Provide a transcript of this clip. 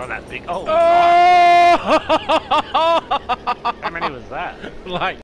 Oh, that big. Oh! Oh! How many was that? like